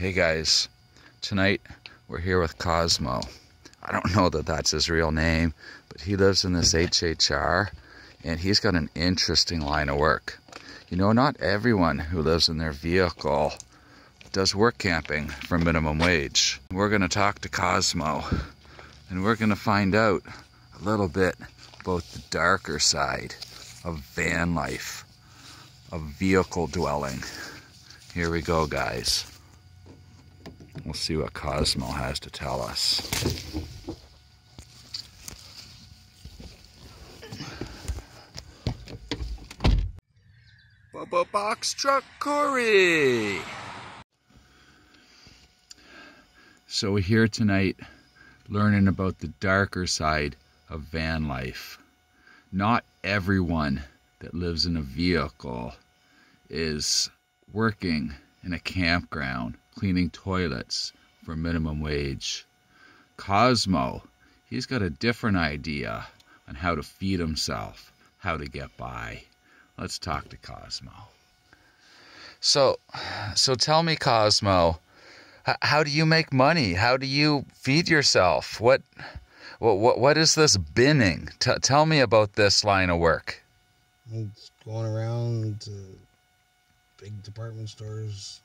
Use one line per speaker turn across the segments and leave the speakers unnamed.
Hey guys, tonight we're here with Cosmo. I don't know that that's his real name, but he lives in this HHR and he's got an interesting line of work. You know, not everyone who lives in their vehicle does work camping for minimum wage. We're going to talk to Cosmo and we're going to find out a little bit about the darker side of van life, of vehicle dwelling. Here we go, guys. We'll see what Cosmo has to tell us. Bubba Box Truck Cory! So we're here tonight learning about the darker side of van life. Not everyone that lives in a vehicle is working in a campground cleaning toilets for minimum wage. Cosmo, he's got a different idea on how to feed himself, how to get by. Let's talk to Cosmo. So, so tell me, Cosmo, how do you make money? How do you feed yourself? What, what, what, what is this binning? T- tell me about this line of work.
It's going around to big department stores,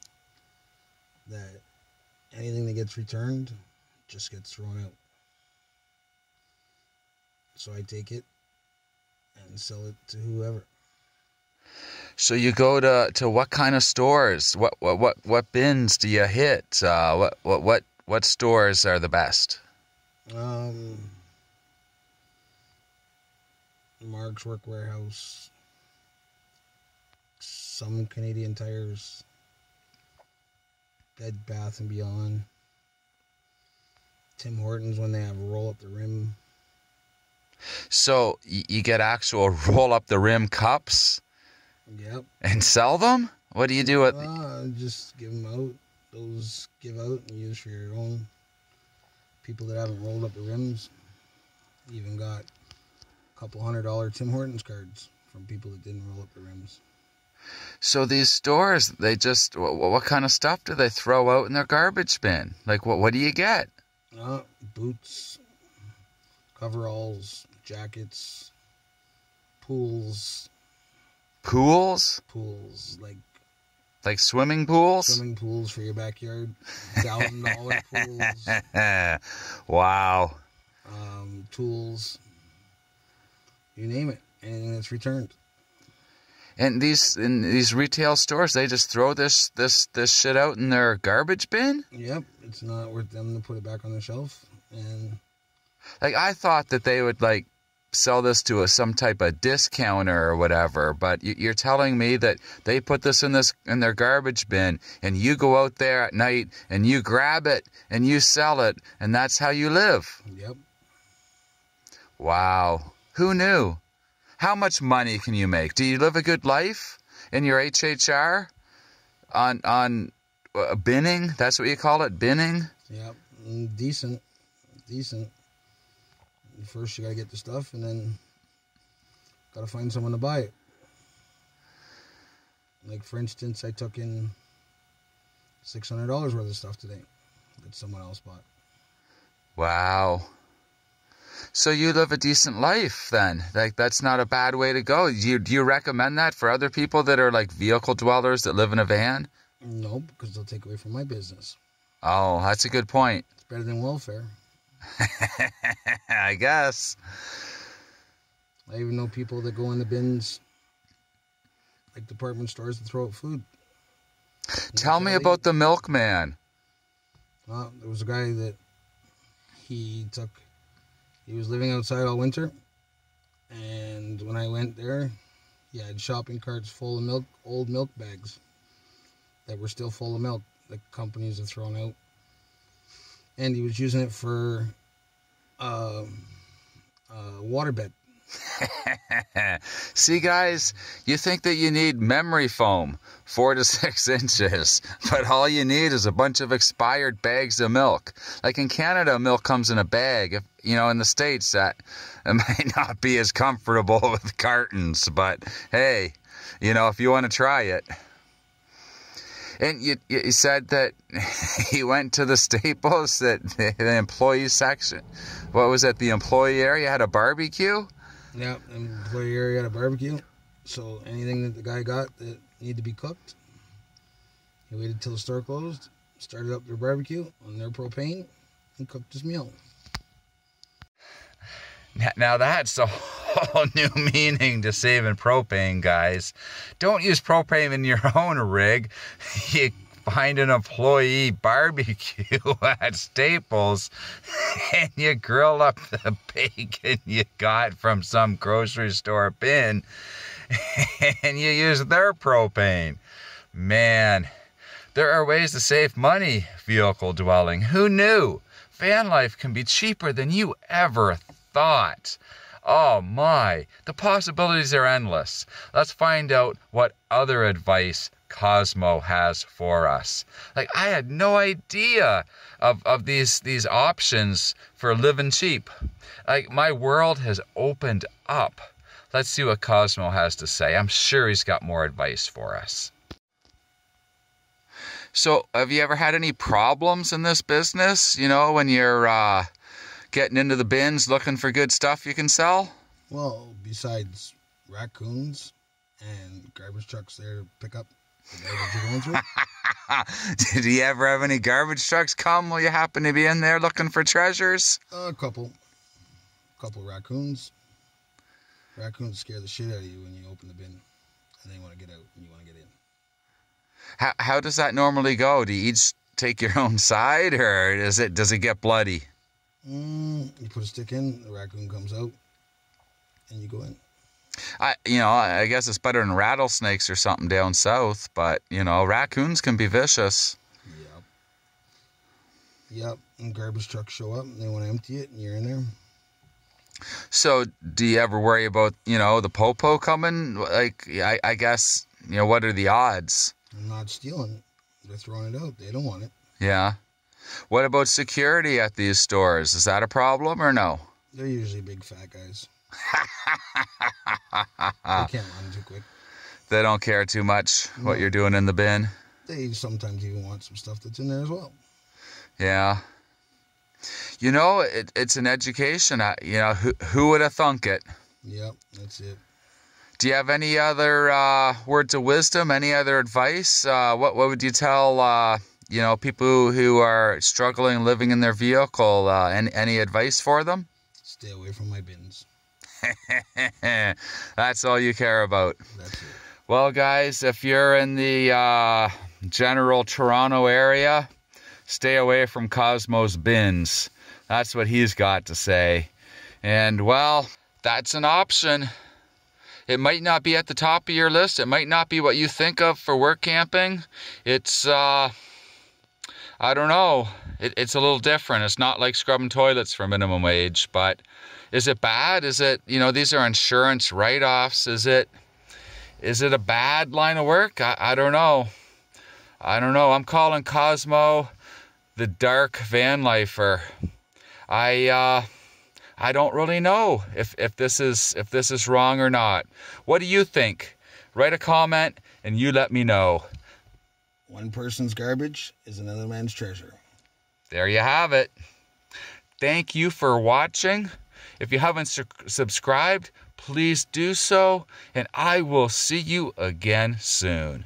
that anything that gets returned just gets thrown out. So I take it and sell it to whoever.
So you go to, to what kind of stores? What what what, what bins do you hit? Uh, what what what what stores are the best?
Um, Mark's Work Wearhouse, some Canadian Tires, Bed Bath and Beyond. Tim Hortons when they have roll up the rim.
So you get actual roll up the rim cups.
Yep.
And sell them? What do you do with?
Uh, just give them out. Those give out and use for your own. People that haven't rolled up the rims. Even got a couple hundred dollar Tim Hortons cards from people that didn't roll up the rims.
So these stores, they just what, what, kind of stuff do they throw out in their garbage bin? Like what what do you get?
Uh, boots, coveralls, jackets, pools.
Pools?
Pools like
like swimming pools?
Swimming pools for your backyard. Thousand dollar pools.
wow.
Um, tools. You name it. Anything that's returned.
And these in these retail stores, they just throw this this this shit out in their garbage bin.
Yep, it's not worth them to put it back on the shelf. And
like I thought that they would like sell this to a some type of discounter or whatever. But you're telling me that they put this in this in their garbage bin, and you go out there at night and you grab it and you sell it, and that's how you live.
Yep.
Wow. Who knew? How much money can you make? Do you live a good life in your HHR on on uh, binning? That's what you call it, binning.
Yep, mm, decent, decent. First, you gotta get the stuff, and then gotta find someone to buy it. Like for instance, I took in six hundred dollars worth of stuff today that someone else bought.
Wow. So you live a decent life then. Like that's not a bad way to go. Do you do you recommend that for other people that are like vehicle dwellers that live in a van?
No, because they'll take away from my business.
Oh, that's a good point.
It's better than welfare.
I guess.
I even know people that go in the bins, like department stores, to throw out food.
Tell me about the milkman.
Well, there was a guy that he took he was living outside all winter. And when I went there, he had shopping carts full of milk, old milk bags that were still full of milk that companies had thrown out. And he was using it for uh, uh, waterbed.
See, guys, you think that you need memory foam, four to six inches, but all you need is a bunch of expired bags of milk. Like in Canada, milk comes in a bag. If, you know, in the States, that it might not be as comfortable with cartons, but hey, you know, if you want to try it. And you, you said that he went to the Staples, that the employee section. What was it? The employee area had a barbecue.
Yeah, employee area had a barbecue. So anything that the guy got that needed to be cooked, he waited till the store closed, started up their barbecue on their propane, and cooked his meal.
Now that's a whole new meaning to saving propane, guys. Don't use propane in your own rig. You find an employee barbecue at Staples and you grill up the bacon you got from some grocery store bin and you use their propane. Man, there are ways to save money vehicle dwelling. Who knew? Van life can be cheaper than you ever thought. Oh my, the possibilities are endless. Let's find out what other advice Cosmo has for us. Like I had no idea of, of these these options for living cheap. Like my world has opened up. Let's see what Cosmo has to say. I'm sure he's got more advice for us. So, have you ever had any problems in this business? You know, when you're uh, getting into the bins looking for good stuff you can sell?
Well, besides raccoons and garbage trucks there to pick up the garbage you're going through.
Did you ever have any garbage trucks come while you happen to be in there looking for treasures?
a couple. A couple raccoons. Raccoons scare the shit out of you when you open the bin and they want to get out and you want to get in.
How, how does that normally go? Do you each take your own side or does it does it get bloody?
Mm, you put a stick in, the raccoon comes out, and you go in.
I you know, I guess it's better than rattlesnakes or something down south, but you know, raccoons can be vicious.
Yep. Yep. And garbage trucks show up and they want to empty it and you're in there.
So, do you ever worry about, you know, the popo coming? Like, I, I guess, you know, what are the odds?
I'm not stealing it. They're throwing it out. They don't want it.
Yeah. What about security at these stores? Is that a problem or no?
They're usually big fat guys. They can't run too quick.
They don't care too much what you're doing in the bin.
They sometimes even want some stuff that's in there as well.
Yeah. You know, it, it's an education. I, you know, who, who would have thunk it?
Yep, that's it.
Do you have any other uh, words of wisdom? Any other advice? Uh, what what would you tell uh, you know people who are struggling living in their vehicle? Uh, any any advice for them?
Stay away from my bins.
That's all you care about. Well, guys, if you're in the uh, general Toronto area, stay away from Cosmos bins. That's what he's got to say. And well, that's an option. It might not be at the top of your list. It might not be what you think of for work camping. It's, uh, I don't know. It, it's a little different. It's not like scrubbing toilets for minimum wage, but is it bad? Is it, you know, these are insurance write offs. Is it, is it a bad line of work? I, I don't know. I don't know. I'm calling Cosmo the dark van lifer. I uh I don't really know if, if this is if this is wrong or not. What do you think? Write a comment and you let me know.
One person's garbage is another man's treasure.
There you have it. Thank you for watching. If you haven't su- subscribed, please do so, and I will see you again soon.